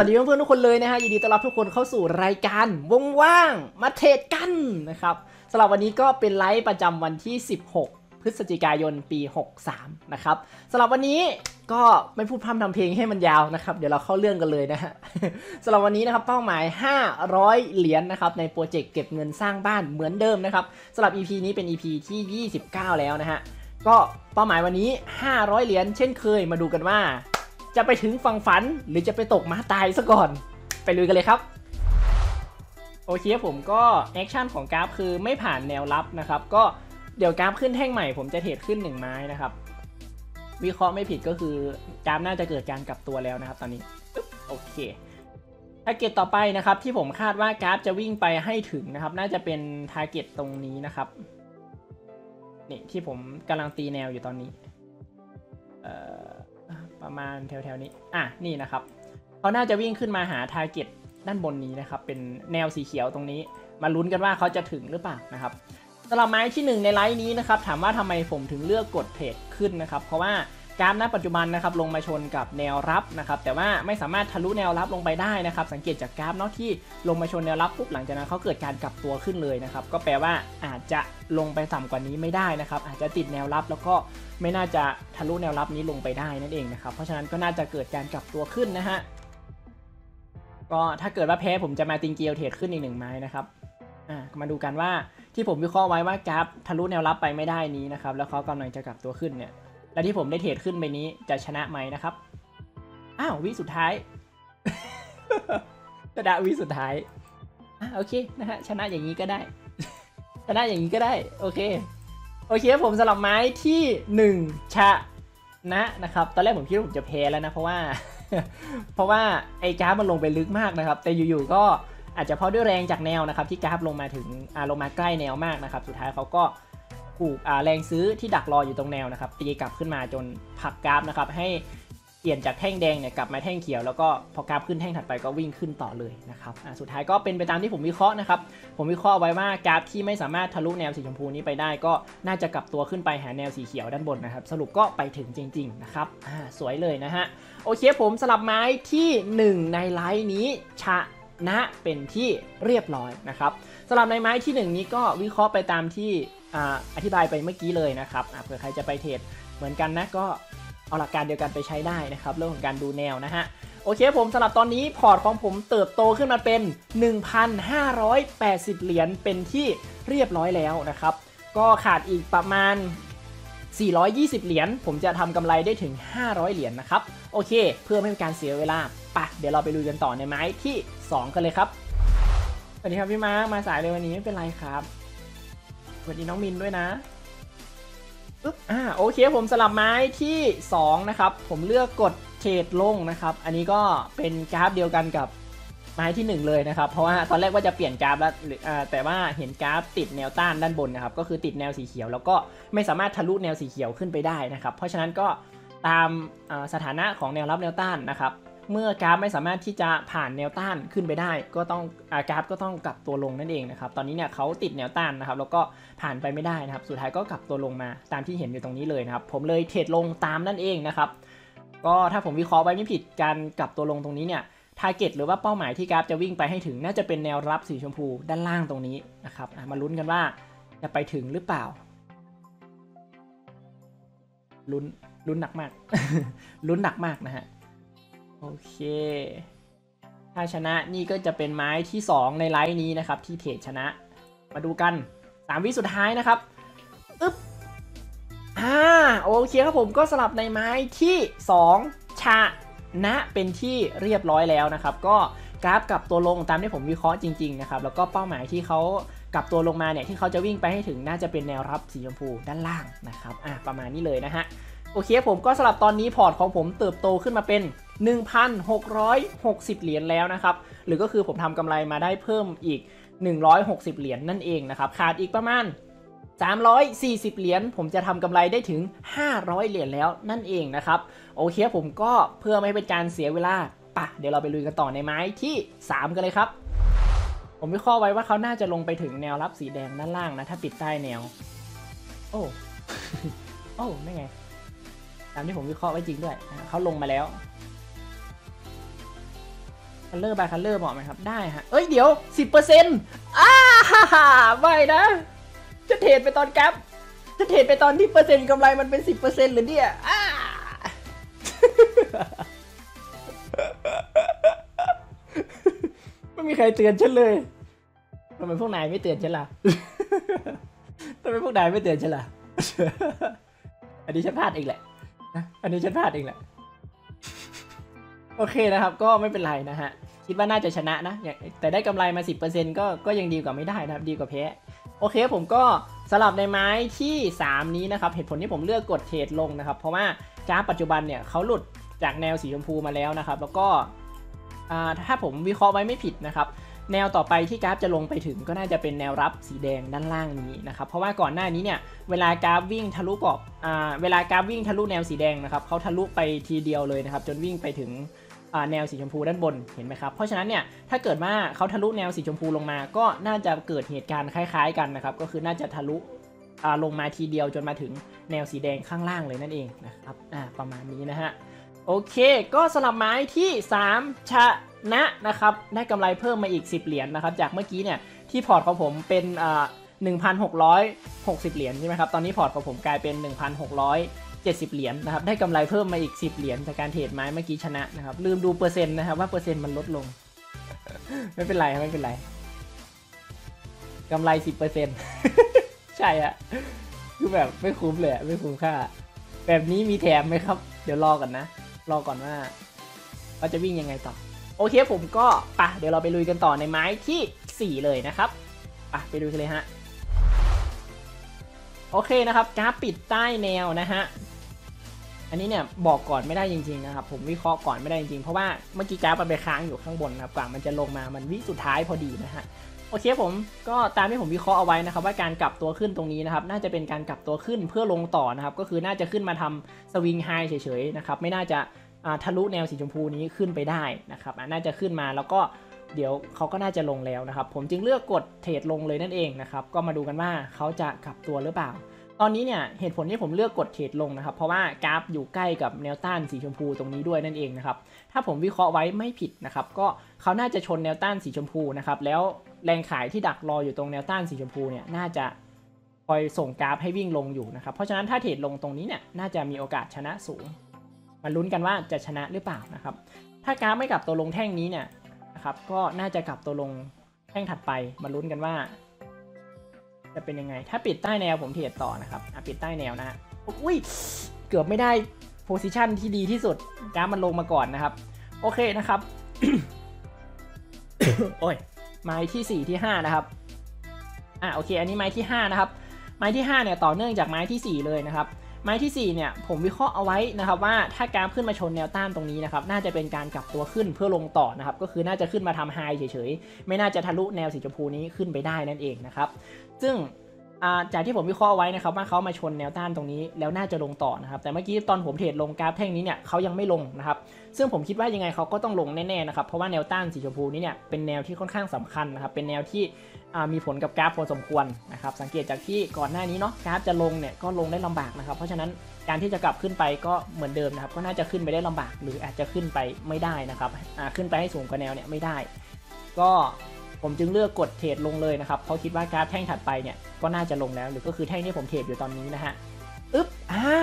วัสดีเพื่อนๆทุกคนเลยนะฮะยินดีต้อนรับทุกคนเข้าสู่รายการวงว่างมาเทรดกันนะครับสำหรับวันนี้ก็เป็นไลฟ์ประจำวันที่ 16 พฤศจิกายนปี 63 นะครับสำหรับวันนี้ก็ไม่พูดพร่ำทำเพลงให้มันยาวนะครับ เดี๋ยวเราเข้าเรื่องกันเลยนะฮะสำหรับวันนี้นะครับเป้าหมาย 500 เหรียญนนะครับในโปรเจกต์เก็บเงินสร้างบ้านเหมือนเดิมนะครับสำหรับ EP นี้เป็น EP ที่ 29 แล้วนะฮะก็เป้าหมายวันนี้ 500 เหรียญเช่นเคยมาดูกันว่า จะไปถึงฝั่งฝัน หรือจะไปตกม้าตายซะก่อน ไปลุยกันเลยครับโอเคผมก็ action ของกราฟคือไม่ผ่านแนวรับนะครับ ก็เดี๋ยวกราฟขึ้นแท่งใหม่ผมจะเทรดขึ้น 1 ไม้นะครับ วิเคราะห์ไม่ผิดก็คือกราฟน่าจะเกิดการกลับตัวแล้วนะครับ ตอนนี้โอเค target ต่อไปนะครับ ที่ผมคาดว่ากราฟจะวิ่งไปให้ถึงนะครับ น่าจะเป็น target ตรงนี้นะครับนี่ที่ผมกำลังตีแนวอยู่ตอนนี้เอ่อ ประมาณแถวๆนี้ อะ นี่นะครับ เขาน่าจะวิ่งขึ้นมาหา target ด้านบนนี้นะครับ เป็นแนวสีเขียวตรงนี้ มาลุ้นกันว่าเขาจะถึงหรือเปล่านะครับสำหรับไม้ที่ 1 ในไลฟ์นี้นะครับ ถามว่าทำไมผมถึงเลือกกดเทรดขึ้นนะครับ เพราะว่า กราฟณปัจจุบันนะครับลงมาชนกับแนวรับนะครับแต่ว่าไม่สามารถทะลุแนวรับลงไปได้นะครับสังเกตจากกราฟเนาะที่ลงมาชนแนวรับปุ๊บหลังจากนั้นเขาเกิดการกลับตัวขึ้นเลยนะครับก็แปลว่าอาจจะลงไปต่ำกว่านี้ไม่ได้นะครับอาจจะติดแนวรับแล้วก็ไม่น่าจะทะลุแนวรับนี้ลงไปได้นั่นเองนะครับเพราะฉะนั้นก็น่าจะเกิดการกลับตัวขึ้นนะฮะก็ถ้าเกิดว่าแพ้ผมจะมาติงเกียวเทรดขึ้นอีกหนึ่งไม้นะครับอ่ามาดูกันว่าที่ผมวิเคราะห์ไว้ว่ากราฟทะลุแนวรับไปไม่ได้นี้นะครับแล้วเขากำลังจะกลับตัวขึ้นเนี่ย และที่ผมได้เทรดขึ้นไปนี้จะชนะไหมนะครับ อ้าววิสุดท้ายชนะวิสุดท้ายอะโอเคนะฮะชนะอย่างนี้ก็ได้ ชนะอย่างนี้ก็ได้ โอเค โอเคผมสลับไม้ที่ 1 ชะนะนะครับ ตอนแรกผมคิดว่าผมจะแพ้แล้วนะเพราะว่า เพราะว่าไอ้กราฟมันลงไปลึกมากนะครับ แต่อยู่ๆก็อาจจะเพราะด้วยแรงจากแนวนะครับ ที่กราฟลงมาถึงอ่าลงมาใกล้แนวมากนะครับ สุดท้ายเขาก็ ถูกแรงซื้อที่ดักรออยู่ตรงแนวนะครับตีกลับขึ้นมาจนผักกราฟนะครับให้เปลี่ยนจากแท่งแดงเนี่ยกลับมาแท่งเขียวแล้วก็พอกราฟขึ้นแท่งถัดไปก็วิ่งขึ้นต่อเลยนะครับสุดท้ายก็เป็นไปตามที่ผมวิเคราะห์นะครับผมวิเคราะห์ไว้ว่ากราฟที่ไม่สามารถทะลุแนวสีชมพูนี้ไปได้ ก็น่าจะกลับตัวขึ้นไปหาแนวสีเขียวด้านบนนะครับสรุปก็ไปถึงจริงๆนะครับสวยเลยนะฮะโอเคผมสลับไม้ที่ 1 ในไลน์นี้ชนะเป็นที่เรียบร้อยนะครับสลับในไม้ที่ 1 นี้ก็วิเคราะห์ไปตามที่ อธิบายไปเมื่อกี้เลยนะครับอ่าเผื่อใครจะไปเทรดเหมือนกันนะก็เอาหลักการเดียวกันไปใช้ได้นะครับเรื่องของการดูแนวนะฮะโอเคผมสำหรับตอนนี้พอร์ตของผมเติบโตขึ้นมาเป็น 1,580 เหรียญเป็นที่เรียบร้อยแล้วนะครับ ก็ขาดอีกประมาณ 420 เหรียญผมจะทำกำไรได้ถึง 500 เหรียญนะครับ โอเค เพื่อไม่เป็นการเสียเวลาปะเดี๋ยวเราไปลุยกันต่อในไม้ที่ 2 กันเลยครับสวัสดีครับพี่มาร์คมาสายเลยวันนี้ไม่เป็นไรครับ วัสดีน้องมินด้วยนะปึ๊บอ่าโอเคผมสลับไม้ที่ 2 นะครับ ผมเลือกกดเทรดลงนะครับ อันนี้ก็เป็นกราฟเดียวกันกับไม้ที่ 1 เลยนะครับ เพราะว่าตอนแรกว่าจะเปลี่ยนกราฟแล้วอ่าแต่ว่าเห็นกราฟติดแนวต้านด้านบนนะครับ ก็คือติดแนวสีเขียวแล้วก็ไม่สามารถทะลุแนวสีเขียวขึ้นไปได้นะครับ เพราะฉะนั้นก็ตามสถานะของแนวรับแนวต้านนะครับ เมื่อกราฟไม่สามารถที่จะผ่านแนวต้านขึ้นไปได้ ก็ต้องอากราฟก็ต้องกลับตัวลงนั่นเองนะครับ ตอนนี้เนี่ยเขาติดแนวต้านนะครับ แล้วก็ผ่านไปไม่ได้นะครับ สุดท้ายก็กลับตัวลงมาตามที่เห็นอยู่ตรงนี้เลยนะครับ ผมเลยเทรดลงตามนั่นเองนะครับ ก็ถ้าผมวิเคราะห์ไว้ไม่ผิดการกลับตัวลงตรงนี้เนี่ยทาร์เก็ตหรือว่าเป้าหมายที่กราฟจะวิ่งไปให้ถึง น่าจะเป็นแนวรับสีชมพูด้านล่างตรงนี้นะครับมาลุ้นกันว่าจะไปถึงหรือเปล่าลุ้นลุ้นหนักมากลุ้นหนักมากนะฮะ โอเค ถ้าชนะนี่ก็จะเป็นไม้ที่ 2 ในไลฟ์นี้นะครับ ที่เทรดชนะ มาดูกัน 3 วิสุดท้ายนะครับอึ๊บอ่าโอเคครับผมก็สลับในไม้ที่ 2 ชนะเป็นที่เรียบร้อยแล้วนะครับ ก็กราฟกลับตัวลงตามที่ผมวิเคราะห์จริงๆนะครับแล้วก็เป้าหมายที่เขากลับตัวลงมาเนี่ยที่เขาจะวิ่งไปให้ถึงน่าจะเป็นแนวรับสีชมพูด้านล่างนะครับอะประมาณนี้เลยนะฮะโอเคผมก็สลับตอนนี้พอร์ตของผมเติบโตขึ้นมาเป็น 1,660 เหรียญแล้วนะครับ หรือก็คือผมทำกำไรมาได้เพิ่มอีก 160 เหรียญนั่นเองนะครับ ขาดอีกประมาณ 340 เหรียญ ผมจะทำกำไรได้ถึง 500 เหรียญแล้วนั่นเองนะครับ โอเคผมก็เพื่อไม่เป็นการเสียเวลาปะเดี๋ยวเราไปลุยกันต่อในไม้ที่ 3 กันเลยครับ ผมวิเคราะห์ไว้ว่าเขาน่าจะลงไปถึงแนวรับสีแดงด้านล่างนะ ถ้าปิดใต้แนว โอ้โอ้นั่ไง ตามที่ผมวิเคราะห์ไว้จริงด้วยเขาลงมาแล้ว คัลเลอร์บายคัลเลอร์บอกไหมครับได้ฮะเอ้ยเดี๋ยวสิบเปอร์เซ็นต์อ้าฮ่าฮ่าไม่นะ จะเทรดไปตอนกราฟจะเทรดไปตอนที่เปอร์เซ็นต์กำไรมันเป็นสิบเปอร์เซ็นต์หรือเนี่ยอ้าไม่มีใครเตือนฉันเลยทำไมพวกนายไม่เตือนฉันล่ะทำไมพวกนายไม่เตือนฉันล่ะ อันนี้ฉันพลาดเองแหละนะอันนี้ฉันพลาดเองแหละ โอเคนะครับ ก็ไม่เป็นไรนะฮะ คิดว่าน่าจะชนะนะ แต่ได้กำไรมา 10%ก็ก็ยังดีกว่าไม่ได้นะครับ ดีกว่าแพ้โอเคผมก็สลับในไม้ที่ 3 นี้นะครับ เหตุผลที่ผมเลือกกดเทรดลงนะครับ เพราะว่ากราฟปัจจุบันเนี่ยเขาหลุดจากแนวสีชมพูมาแล้วนะครับ แล้วก็ถ้าผมวิเคราะห์ไว้ไม่ผิดนะครับ แนวต่อไปที่กราฟจะลงไปถึงก็น่าจะเป็นแนวรับสีแดงด้านล่างนี้นะครับ เพราะว่าก่อนหน้านี้เนี่ยเวลากราฟวิ่งทะลุกรอบอเวลากราฟวิ่งทะลุแนวสีแดงนะครับเขาทะลุไปทีเดียวเลยนะครับ จนวิ่งไปถึง แนวสีชมพูด้านบนเห็นไหมครับ เพราะฉะนั้นเนี่ยถ้าเกิดว่าเขาทะลุแนวสีชมพูลงมา ก็น่าจะเกิดเหตุการณ์คล้ายๆกันนะครับ ก็คือน่าจะทะลุลงมาทีเดียวจนมาถึงแนวสีแดงข้างล่างเลยนั่นเองนะครับประมาณนี้นะฮะโอเค ก็สลับไม้ที่ 3 ชนะนะครับ ได้กำไรเพิ่มมาอีก 10 เหรียญนะครับ จากเมื่อกี้เนี่ยที่พอร์ตของผมเป็นอ่า1,660 เหรียญใช่ไหมครับ ตอนนี้พอร์ตของผมกลายเป็น 70 เหรียญนะครับ ได้กำไรเพิ่มมาอีก 10 เหรียญจากการเทรดไม้เมื่อกี้ชนะนะครับ ลืมดูเปอร์เซ็นต์นะครับว่าเปอร์เซ็นต์มันลดลง ไม่เป็นไรครับไม่เป็นไรกำไร 10%ใช่อะคือแบบไม่คุ้มเลยไม่คุ้มค่า แบบนี้มีแถมไหมครับ เดี๋ยวรอก่อนนะ รอก่อนว่าว่าจะวิ่งยังไงต่อ โอเคผมก็ปะเดี๋ยวเราไปลุยกันต่อในไม้ทีสี่4 เลยนะครับปะไปดูกันเลยฮะโอเคนะครับกราฟปิดใต้แนวนะฮะ อันนี้เนี่ยบอกก่อนไม่ได้จริงๆนะครับผมวิเคราะห์ก่อนไม่ได้จริงๆ เพราะว่าเมื่อกี้กราฟมันไปค้างอยู่ข้างบนนะครับกว่ามันจะลงมามันวิสุดท้ายพอดีนะฮะโอเคผมก็ตามที่ผมวิเคราะห์เอาไว้นะครับว่าการกลับตัวขึ้นตรงนี้นะครับน่าจะเป็นการกลับตัวขึ้นเพื่อลงต่อนะครับก็คือน่าจะขึ้นมาทำสวิงไฮเฉยๆนะครับไม่น่าจะาทะลุแนวสีชมพูนี้ขึ้นไปได้นะครับน่าจะขึ้นมาแล้วก็เดี๋ยวเขาก็น่าจะลงแล้วนะครับผมจึงเลือกกดเทรดลงเลยนั่นเองนะครับก็มาดูกันว่าเขาจะกลับตัวหรือเปล่า ตอนนี้เนี่ยเหตุผลที่ผมเลือกกดเทรดลงนะครับ เพราะว่ากราฟอยู่ใกล้กับแนวต้านสีชมพูตรงนี้ด้วยนั่นเองนะครับ ถ้าผมวิเคราะห์ไว้ไม่ผิดนะครับ ก็เขาน่าจะชนแนวต้านสีชมพูนะครับ แล้วแรงขายที่ดักรออยู่ตรงแนวต้านสีชมพูเนี่ยน่าจะคอยส่งกราฟให้วิ่งลงอยู่นะครับ เพราะฉะนั้นถ้าเทรดลงตรงนี้เนี่ยน่าจะมีโอกาสชนะสูง มาลุ้นกันว่าจะชนะหรือเปล่านะครับ ถ้ากราฟไม่กลับตัวลงแท่งนี้เนี่ยนะครับ ก็น่าจะกลับตัวลงแท่งถัดไป มาลุ้นกันว่า จะเป็นยังไง ถ้าปิดใต้แนวผมเทรดต่อนะครับอะปิดใต้แนวนะฮะอุ้ยเกือบไม่ได้โพซิชันที่ดีที่สุดกราฟมันลงมาก่อนนะครับ โอเคนะครับโอ้ยไม้ที่ 4 ที่ 5 นะครับอะโอเค อันนี้ไม้ที่ 5 นะครับ ไม้ที่ 5 เนี่ยต่อเนื่องจากไม้ที่ 4 เลยนะครับ ไม้ที่ 4 เนี่ยผมวิเคราะห์เอาไว้นะครับว่าถ้ากราฟขึ้นมาชนแนวต้านตรงนี้นะครับ น่าจะเป็นการกลับตัวขึ้นเพื่อลงต่อนะครับ ก็คือน่าจะขึ้นมาทำไฮเฉยๆ ไม่น่าจะทะลุแนวสีชมพูนี้ขึ้นไปได้นั่นเองนะครับ ซึ่งจากที่ผมวิเคราะห์ไว้นะครับว่าเขามาชนแนวต้านตรงนี้แล้วน่าจะลงต่อนะครับแต่เมื่อกี้ตอนผมเทรดลงกราฟแท่งนี้เนี่ยเขายังไม่ลงนะครับซึ่งผมคิดว่ายังไงเขาก็ต้องลงแน่ๆนะครับเพราะว่าแนวต้านสีชมพูนี้เนี่ยเป็นแนวที่ค่อนข้างสำคัญนะครับเป็นแนวที่มีผลกับกราฟพอสมควรนะครับสังเกตจากที่ก่อนหน้านี้เนาะกราฟจะลงเนี่ยก็ลงได้ลำบากนะครับเพราะฉะนั้นการที่จะกลับขึ้นไปก็เหมือนเดิมนะครับก็น่าจะขึ้นไปได้ลำบาก หรืออาจจะขึ้นไปไม่ได้นะครับขึ้นไปให้สูงกว่าแนวเนี่ยไม่ได้ ก็ ผมจึงเลือกกดเทรดลงเลยนะครับเพราะคิดว่ากราฟแท่งถัดไปเนี่ยก็น่าจะลงแล้ว หรือก็คือแท่งที่ผมเทรดอยู่ตอนนี้นะฮะอึ๊บอ่า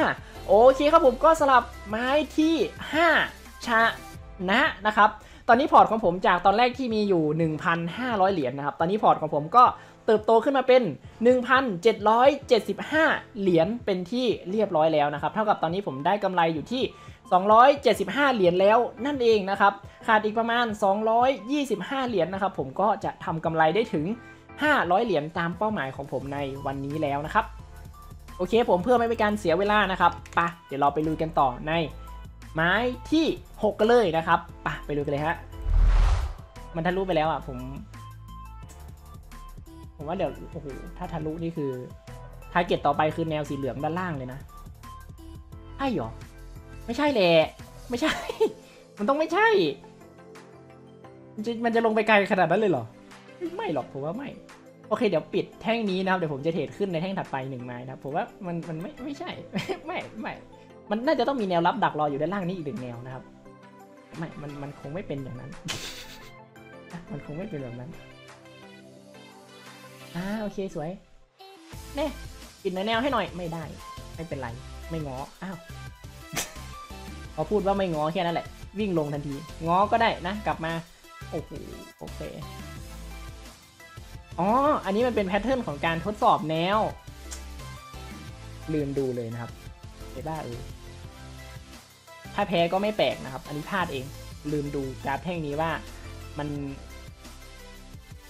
โอเคครับผมก็สลับไม้ที่ 5 ชนะนะครับตอนนี้พอร์ตของผมจากตอนแรกที่มีอยู่ 1,500 เหรียญนะครับ ตอนนี้พอร์ตของผมก็ เติบโตขึ้นมาเป็น 1,775 เหรียญเป็นที่เรียบร้อยแล้วนะครับ เท่ากับตอนนี้ผมได้กำไรอยู่ที่ 275 เหรียญแล้วนั่นเองนะครับ ขาดอีกประมาณ 225 เหรียญนะครับ ผมก็จะทำกำไรได้ถึง 500 เหรียญตามเป้าหมายของผมในวันนี้แล้วนะครับ โอเคผมเพื่อไม่เป็นการเสียเวลานะครับปะเดี๋ยวเราไปลุยกันต่อในไม้ที่ 6 กันเลยนะครับปะไปลุยกันเลยฮะ มันทะลุไปแล้วอะผม ผมว่าเดี๋ยวโอ้โหถ้าทะลุนี่คือ target ต่อไปคือแนวสีเหลืองด้านล่างเลยนะใช่หรอ ไม่ใช่แหละไม่ใช่ มันต้องไม่ใช่มันจะมันจะลงไปไกลขนาดนั้นเลยเหรอ ไม่หรอกผมว่าไม่ โอเคเดี๋ยวปิดแท่งนี้นะครับเดี๋ยวผมจะเทรดขึ้นในแท่งถัดไปหนึ่งไม้นะผมว่ามันมันไม่ไม่ใช่ไม่ไม่ มันน่าจะต้องมีแนวรับดักรออยู่ด้านล่างนี้อีกหนึ่งแนวนะครับ ไม่ มันมันคงไม่เป็นอย่างนั้น มันคงไม่เป็นแบบนั้น อ่าโอเคสวยเน่ปิดแนวให้หน่อยไม่ได้ ไม่เป็นไร ไม่ง้ออ้าวพอพูดว่าไม่ง้อแค่นั้นแหละ วิ่งลงทันที ง้อก็ได้นะ กลับมา โอ้โหโอเคอ๋อ อันนี้มันเป็นแพทเทิร์นของการทดสอบแนว ลืมดูเลยนะครับเอบ้าเออถ้าแพ้ก็ไม่แปลกนะครับ อันนี้พลาดเอง ลืมดูกราฟแท่งนี้ว่ามัน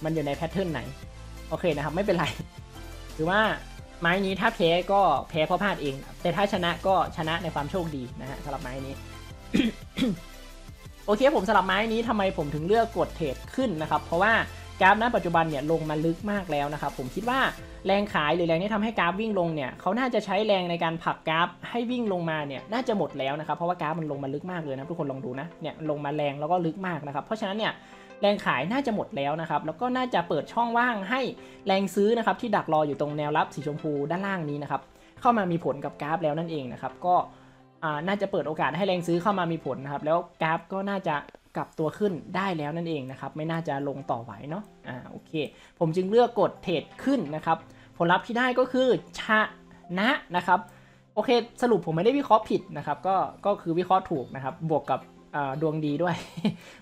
มันอยู่ในแพทเทิร์นไหน โอเคนะครับไม่เป็นไรหรือว่าไม้นี้ถ้าแพ้ก็แพ้เพราะพลาดเอง แต่ถ้าชนะก็ชนะในความโชคดีนะฮะสำหรับไม้นี้ โอเคผมสำหรับไม้นี้ทำไมผมถึงเลือกกดเทรดขึ้นนะครับ เพราะว่ากราฟณปัจจุบันเนี่ยลงมาลึกมากแล้วนะครับ ผมคิดว่าแรงขายหรือแรงที่ทำให้กราฟวิ่งลงเนี่ยเขาน่าจะใช้แรงในการผลักกราฟให้วิ่งลงมาเนี่ยน่าจะหมดแล้วนะครับ เพราะว่ากราฟมันลงมาลึกมากเลยนะทุกคนลองดูนะเนี่ยลงมาแรงแล้วก็ลึกมากนะครับ เพราะฉะนั้นเนี่ย แรงขายน่าจะหมดแล้วนะครับ แล้วก็น่าจะเปิดช่องว่างให้แรงซื้อนะครับที่ดักรออยู่ตรงแนวรับสีชมพูด้านล่างนี้นะครับเข้ามามีผลกับกราฟแล้วนั่นเองนะครับ ก็น่าจะเปิดโอกาสให้แรงซื้อเข้ามามีผลนะครับ แล้วกราฟก็น่าจะกลับตัวขึ้นได้แล้วนั่นเองนะครับ ไม่น่าจะลงต่อไหวเนาะอ่าโอเค ผมจึงเลือกกดเทรดขึ้นนะครับ ผลลัพธ์ที่ได้ก็คือชนะนะครับโอเค สรุปผมไม่ได้วิเคราะห์ผิดนะครับ ก็ก็คือวิเคราะห์ถูกนะครับ บวกกับ ดวงดีด้วย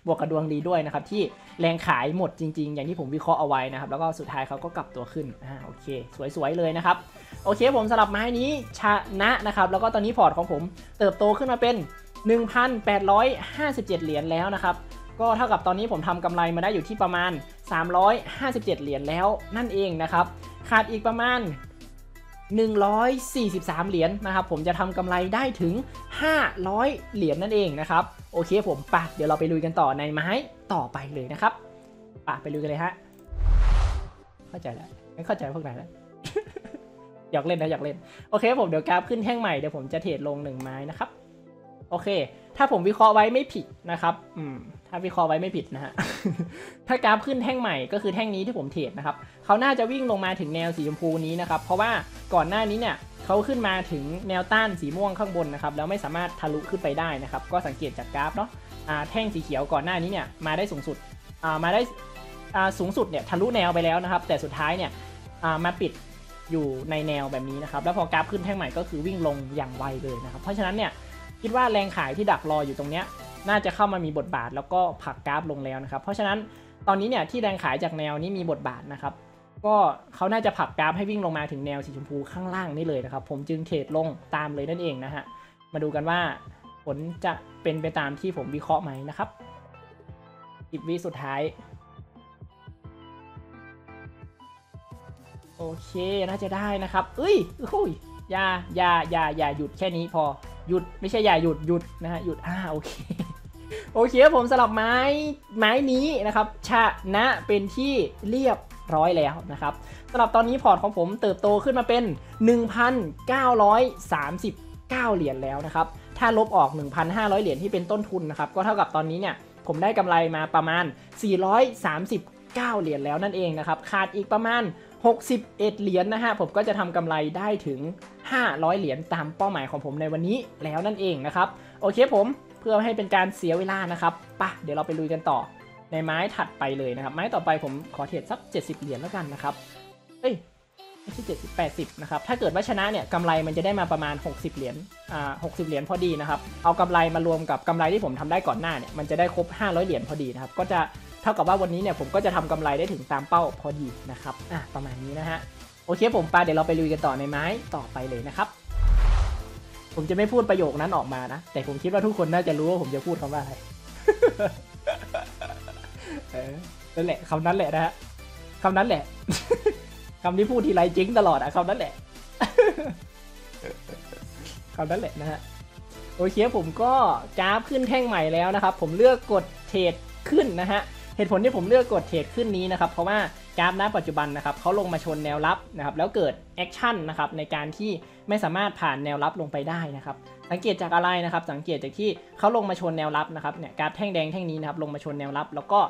บวกกับดวงดีด้วยนะครับ ที่แรงขายหมดจริง ๆ อย่างที่ผมวิเคราะห์เอาไว้นะครับ แล้วก็สุดท้ายเขาก็กลับตัวขึ้นอ่าโอเค สวยๆเลยนะครับ โอเคผมสลับไม้นี้ชนะนะครับ แล้วก็ตอนนี้พอร์ตของผมเติบโตขึ้นมาเป็น 1,857 เหรียญแล้วนะครับ ก็เท่ากับตอนนี้ผมทำกำไรมาได้อยู่ที่ประมาณ 357 เหรียญแล้วนั่นเองนะครับ ขาดอีกประมาณ 143 เหรียญนะครับผมจะทำกำไรได้ถึง 500 เหรียญนั่นเองนะครับโอเคผมปะเดี๋ยวเราไปลุยกันต่อในไม้ต่อไปเลยนะครับปะไปลุยกันเลยฮะเข้าใจแล้วไม่เข้าใจพวกนายแล้วอยากเล่นนะอยากเล่นโอเคผมเดี๋ยวกราฟขึ้นแท่งใหม่เดี๋ยวผมจะเทรดลงหนึ่งไม้นะครับโอเค ถ้าผมวิเคราะห์ไว้ไม่ผิดนะครับ อืม ถ้าวิเคราะห์ไว้ไม่ผิดนะฮะ ถ้ากราฟขึ้นแท่งใหม่ก็คือแท่งนี้ที่ผมเทรดนะครับเขาน่าจะวิ่งลงมาถึงแนวสีชมพูนี้นะครับ เพราะว่าก่อนหน้านี้เนี่ยเขาขึ้นมาถึงแนวต้านสีม่วงข้างบนนะครับแล้วไม่สามารถทะลุขึ้นไปได้นะครับ ก็สังเกตจากกราฟเนาะอ่าแท่งสีเขียวก่อนหน้านี้เนี่ยมาได้สูงสุดอ่ามาได้อ่าสูงสุดเนี่ยทะลุแนวไปแล้วนะครับ แต่สุดท้ายเนี่ยอ่ามาปิดอยู่ในแนวแบบนี้นะครับ แล้วพอกราฟขึ้นแท่งใหม่ก็คือวิ่งลงอย่างไวเลยนะครับ เพราะฉะนั้นเนี่ยคิดว่าแรงขายที่ดักรออยู่ตรงเนี้ย น่าจะเข้ามามีบทบาทแล้วก็ผักกราฟลงแล้วนะครับ เพราะฉะนั้นตอนนี้เนี่ยที่แรงขายจากแนวนี้มีบทบาทนะครับ ก็เขาน่าจะผักกราฟให้วิ่งลงมาถึงแนวสีชมพูข้างล่างนี่เลยนะครับ ผมจึงเทรดลงตามเลยนั่นเองนะฮะมาดูกันว่าผลจะเป็นไปตามที่ผมวิเคราะห์ไหมนะครับสิบวิสุดท้ายโอเคน่าจะได้นะครับเอ้ยอุ้ยอย่าอย่าอย่าอย่าหยุดแค่นี้พอหยุดไม่ใช่อย่าหยุดหยุดนะฮะหยุดอ่าโอเค โอเคผมสลับไม้ไม้นี้นะครับชนะเป็นที่เรียบร้อยแล้วนะครับสำหรับตอนนี้พอร์ตของผมเติบโตขึ้นมาเป็น 1,939 เหรียญแล้วนะครับถ้าลบออก 1,500 เหรียญที่เป็นต้นทุนนะครับก็เท่ากับตอนนี้เนี่ยผมได้กำไรมาประมาณ 439 เหรียญแล้วนั่นเองนะครับขาดอีกประมาณ 61 เหรียญนะฮะผมก็จะทำกำไรได้ถึง 500 เหรียญตามเป้าหมายของผมในวันนี้แล้วนั่นเองนะครับโอเคผม พื่อให้เป็นการเสียเวลานะครับปะเดี๋ยวเราไปลุยกันต่อ ในไม้ถัดไปเลยนะครับ ไม้ต่อไปผมขอเทรดสัก 70 เหรียญแล้วกันนะครับเอ้ยไม่ใช่70 80นะครับ ถ้าเกิดว่าชนะเนี่ยกำไรมันจะได้มาประมาณ 60 เหรียญ อ่า60เหรียญพอดีนะครับ เอากำไรมารวมกับกำไรที่ผมทำได้ก่อนหน้าเนี่ย มันจะได้ครบ 500 เหรียญพอดีนะครับ ก็จะเท่ากับว่าวันนี้เนี่ยผมก็จะทำกำไรได้ถึงตามเป้าพอดีนะครับ อะประมาณนี้นะฮะ โอเคผมไปเดี๋ยวเราไปลุยกันต่อในไม้ต่อไปเลยนะครับ ผมจะไม่พูดประโยคนั้นออกมานะ แต่ผมคิดว่าทุกคนน่าจะรู้ว่าผมจะพูดคำว่าอะไรเออนั่นแหละคำนั้นแหละนะฮะคำนั้นแหละคำที่พูดทีไรจริงตลอดอะคำนั้นแหละคำนั้นแหละนะฮะโอเคผมก็กราฟขึ้นแท่งใหม่แล้วนะครับ ผมเลือกกดเทรดขึ้นนะฮะเหตุผลที่ผมเลือกกดเทรดขึ้นนี้นะครับ เพราะว่า กราฟณปัจจุบันนะครับเขาลงมาชนแนวรับนะครับแล้วเกิด action นะครับในการที่ไม่สามารถผ่านแนวรับลงไปได้นะครับสังเกตจากอะไรนะครับ สังเกตจากที่เขาลงมาชนแนวรับนะครับเนี่ยกราฟแท่งแดงแท่งนี้นะครับลงมาชนแนวรับ แล้วก็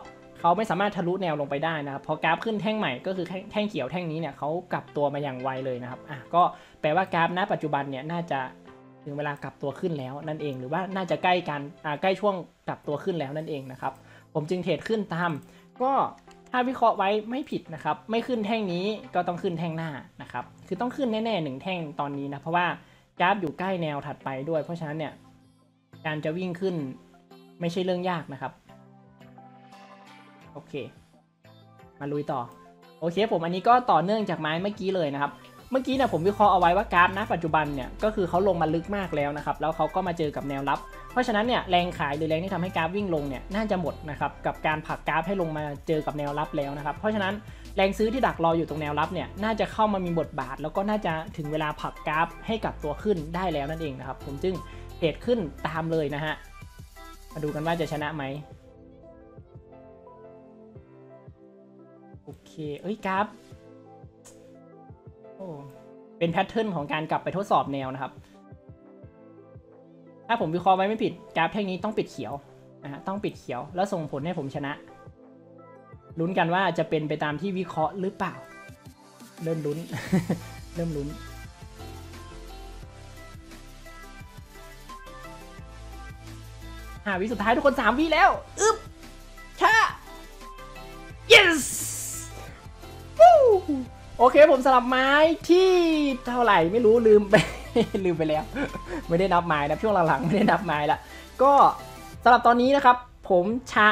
เขาไม่สามารถทะลุแนวลงไปได้นะครับพอกราฟขึ้นแท่งใหม่ก็คือแท่งเขียวแท่งนี้เนี่ยเขากลับตัวมาอย่างไวเลยนะครับอะก็แปลว่ากราฟณปัจจุบันเนี่ยน่าจะถึงเวลากลับตัวขึ้นแล้วนั่นเอง หรือว่าน่าจะใกล้กันอ่าใกล้ช่วงกลับตัวขึ้นแล้วนั่นเองนะครับผมจึงเทรดขึ้นตามก็ ถ้าวิเคราะห์ไว้ไม่ผิดนะครับ ไม่ขึ้นแท่งนี้ก็ต้องขึ้นแท่งหน้านะครับ คือต้องขึ้นแน่ๆหนึ่งแท่งตอนนี้นะ เพราะว่ากราฟอยู่ใกล้แนวถัดไปด้วย เพราะฉะนั้นเนี่ยการจะวิ่งขึ้นไม่ใช่เรื่องยากนะครับ โอเค มาลุยต่อ โอเค ผมอันนี้ก็ต่อเนื่องจากไม้เมื่อกี้เลยนะครับ เมื่อกี้เนี่ยผมวิเคราะห์เอาไว้ว่ากราฟณปัจจุบันเนี่ยก็คือเขาลงมาลึกมากแล้วนะครับ แล้วเขาก็มาเจอกับแนวรับ เพราะฉะนั้นเนี่ยแรงขายหรือแรงที่ทำให้กราฟวิ่งลงเนี่ยน่าจะหมดนะครับกับการผลักกราฟให้ลงมาเจอกับแนวรับแล้วนะครับเพราะฉะนั้นแรงซื้อที่ดักรออยู่ตรงแนวรับเนี่ยน่าจะเข้ามามีบทบาท แล้วก็น่าจะถึงเวลาผลักกราฟให้กลับตัวขึ้นได้แล้วนั่นเองนะครับผมจึงเทรดขึ้นตามเลยนะฮะมาดูกันว่าจะชนะไหมโอเค เอ้ยกราฟโอ้เป็นแพทเทิร์นของการกลับไปทดสอบแนวนะครับ ถ้าผมวิเคราะห์ไว้ไม่ผิดกราฟแท่งนี้ต้องปิดเขียวนะฮะต้องปิดเขียว แล้วส่งผลให้ผมชนะลุ้นกันว่าจะเป็นไปตามที่วิเคราะห์หรือเปล่า เริ่มลุ้น เริ่มลุ้น หาวิสุดท้ายทุกคนสามวิแล้ว อึ๊บชา yes โอเคผมสลับไม้ที่เท่าไหร่ไม่รู้ลืมไป ลืมไปแล้ว ไม่ได้นับไม้นะช่วงหลังๆไม่ได้นับไม้ละก็สำหรับตอนนี้นะครับ ผมชะ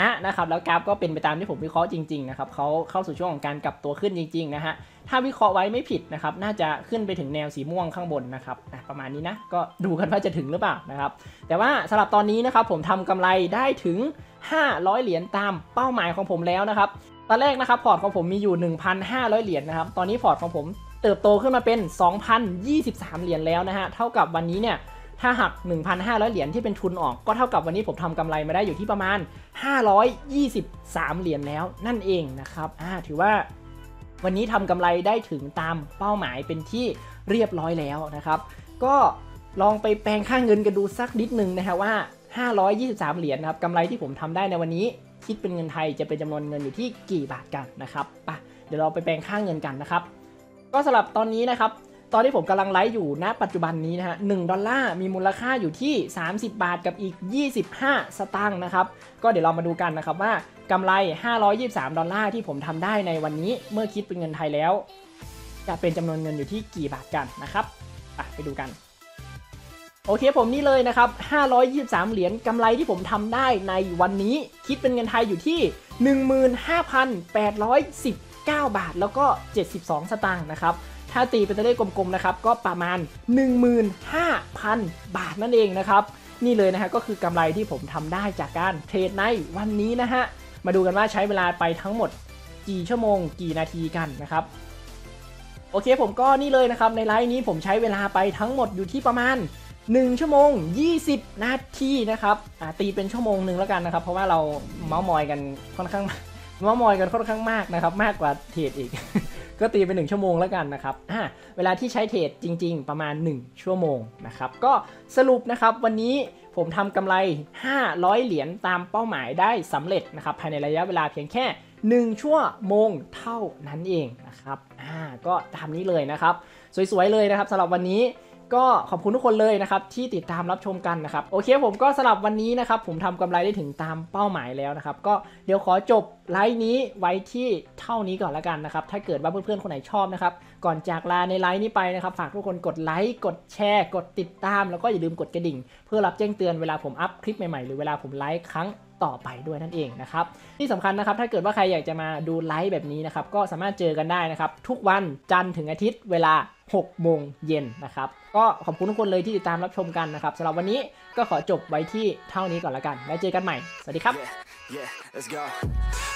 นะนะครับแล้วกราฟก็เป็นไปตามที่ผมวิเคราะห์จริงๆนะครับเขาเข้าสู่ช่วงของการกลับตัวขึ้นจริง ๆ นะฮะถ้าวิเคราะห์ไว้ไม่ผิดนะครับน่าจะขึ้นไปถึงแนวสีม่วงข้างบนนะครับประมาณนี้นะก็ดูกันว่าจะถึงหรือเปล่านะครับแต่ว่าสำหรับตอนนี้นะครับผมทำกำไรได้ถึง 500 เหรียญตามเป้าหมายของผมแล้วนะครับตอนแรกนะครับพอร์ตของผมมีอยู่ 1,500 เหรียญนะครับตอนนี้พอร์ตของผม เติบโตขึ้นมาเป็น 2,023 เหรียญแล้วนะฮะ เท่ากับวันนี้เนี่ย ถ้าหัก 1,500 เหรียญที่เป็นทุนออก ก็เท่ากับวันนี้ผมทำกำไรมาได้อยู่ที่ประมาณ 523 เหรียญแล้วนั่นเองนะครับ อ่า ถือว่าวันนี้ทำกำไรได้ถึงตามเป้าหมายเป็นที่เรียบร้อยแล้วนะครับ ก็ลองไปแปลงค่าเงินกันดูสักนิดนึงนะฮะว่า 523 เหรียญนะครับกำไรที่ผมทำได้ในวันนี้คิดเป็นเงินไทยจะเป็นจำนวนเงินอยู่ที่กี่บาทกันนะครับปะเดี๋ยวเราไปแปลงค่าเงินกันนะครับ ก็สำหรับตอนนี้นะครับ ตอนที่ผมกำลังไลฟ์อยู่ณปัจจุบันนี้นะฮะหดอลลาร์มีมูลค่าอยู่ที่ 30 บาทกับอีก 25 สตางค์นะครับ ก็เดี๋ยวเรามาดูกันนะครับว่ากำไร 523 ดอลลาร์ที่ผมทำได้ในวันนี้เมื่อคิดเป็นเงินไทยแล้ว จะเป็นจำนวนเงินอยู่ที่กี่บาทกันนะครับไปดูกันโอเคผมนี่เลยนะครับ 523 เหรียญกำไรที่ผมทำได้ในวันนี้ คิดเป็นเงินไทยอยู่ที่ 15,810 9 บาทแล้วก็ 72 สตางค์นะครับถ้าตีเป็นตัวเลขกลมๆนะครับก็ประมาณ 15,000 บาทนั่นเองนะครับนี่เลยนะฮะก็คือกำไรที่ผมทำได้จากการเทรดในวันนี้นะฮะมาดูกันว่าใช้เวลาไปทั้งหมดกี่ชั่วโมง กี่นาทีกันนะครับโอเคผมก็นี่เลยนะครับในไลฟ์นี้ผมใช้เวลาไปทั้งหมดอยู่ที่ประมาณ 1 ชั่วโมง 20 นาทีนะครับตีเป็นชั่วโมงหนึ่งแล้วกันนะครับ เพราะว่าเราเมาส์มอยกันค่อนข้าง มาส์มอยกันค่อนข้างมากนะครับ มากกว่าเทรดอีก ก็ตีเป็น1ชั่วโมงแล้วกันนะครับอ่าเวลาที่ใช้เทรดจริง ๆ ประมาณ 1 ชั่วโมงนะครับ ก็สรุปนะครับวันนี้ผมทำกำไร 500 เหรียญตามเป้าหมายได้สำเร็จนะครับภายในระยะเวลาเพียงแค่ 1 ชั่วโมงเท่านั้นเองนะครับอ่าก็ตามนี้เลยนะครับ สวยๆเลยนะครับสำหรับวันนี้ ก็ขอบคุณทุกคนเลยนะครับที่ติดตามรับชมกันนะครับโอเคผมก็สำหรับวันนี้นะครับผมทำกำไรได้ถึงตามเป้าหมายแล้วนะครับก็เดี๋ยวขอจบไลฟ์นี้ไว้ที่เท่านี้ก่อนละกันนะครับถ้าเกิดว่าเพื่อนๆคนไหนชอบนะครับก่อนจากลาในไลฟ์นี้ไปนะครับฝากทุกคนกดไลค์กดแชร์ กดติดตาม แล้วก็อย่าลืมกดกระดิ่ง เพื่อรับแจ้งเตือนเวลาผมอัพคลิปใหม่ๆหรือเวลาผมไลฟ์ครั้ง ต่อไปด้วยนั่นเองนะครับที่สำคัญนะครับถ้าเกิดว่าใครอยากจะมาดูไลฟ์แบบนี้นะครับก็สามารถเจอกันได้นะครับทุกวันจันทร์ถึงอาทิตย์เวลา 6 โมงเย็นนะครับก็ขอบคุณทุกคนเลยที่ติดตามรับชมกันนะครับสำหรับวันนี้ก็ขอจบไว้ที่เท่านี้ก่อนละกัน แล้วเจอกันใหม่ สวัสดีครับ Yeah, yeah, let's go.